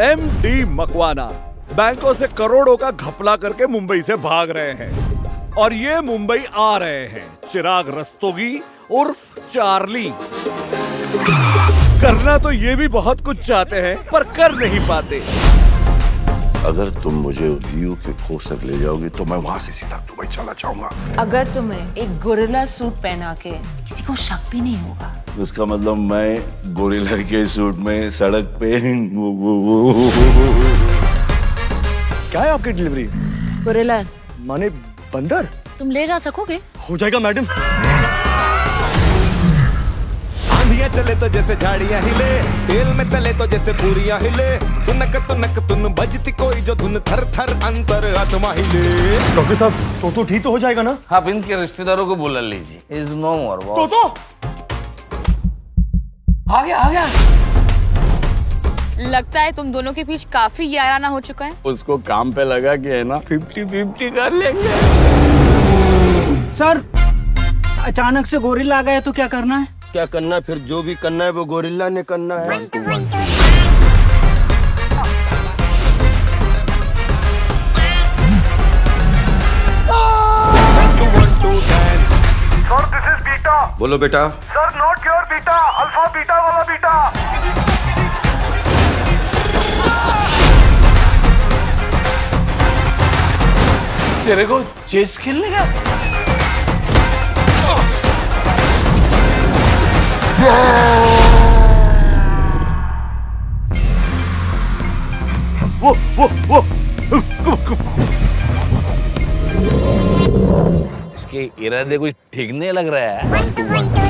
M D Makwana. बैंकों से करोड़ों का घपला करके मुंबई से भाग रहे हैं। और ये मुंबई आ रहे हैं। चिराग रस्तोगी, उर्फ़ चार्ली। करना तो ये भी बहुत कुछ चाहते हैं, पर कर नहीं पाते। अगर तुम मुझे व्यू के कोर्स तक ले जाओगे तो मैं वहाँ से सीधा दुबई चला जाऊँगा। अगर तुम्हें एक गोरिल्ला सूट पहना के किसी को शक भी नहीं होगा। उसका मतलब मैं गोरिल्ला के सूट में सड़क पे क्या है आपकी डिलीवरी गोरिल्ला माने बंदर? तुम ले जा सकोगे? हो जाएगा मैडम आंधियाँ चले तो जैसे झाड़ियाँ हिले। तेल में तले तो जैसे पूरियाँ हिले। तुनक तुनक तुन बजती कोई जो धुन थर थर अंतर आत्मा हिले। डॉक्टर साहब तो तो ठीक तो हो जाएगा ना? आप इनके रिश्तेदारों को बुला लीजिए। इज़ नो मोर तो तो आ गया आ गया लगता है तुम दोनों के बीच काफ़ी याराना हो चुका है। उसको काम पे लगा के है ना फिफ्टी फिफ्टी कर लेंगे। सर अचानक से गोरिल्ला आ गया तो क्या करना है? क्या करना है? फिर जो भी करना है वो गोरिल्ला ने करना है। बोलो बेटा। Sir note your beta alpha beta वाला बीटा तेरे को चेस खेलने का? इसके इरादे कुछ ठीक नहीं लग रहा है।